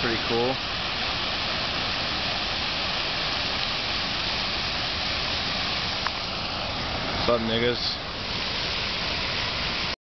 pretty cool. What's up, niggas?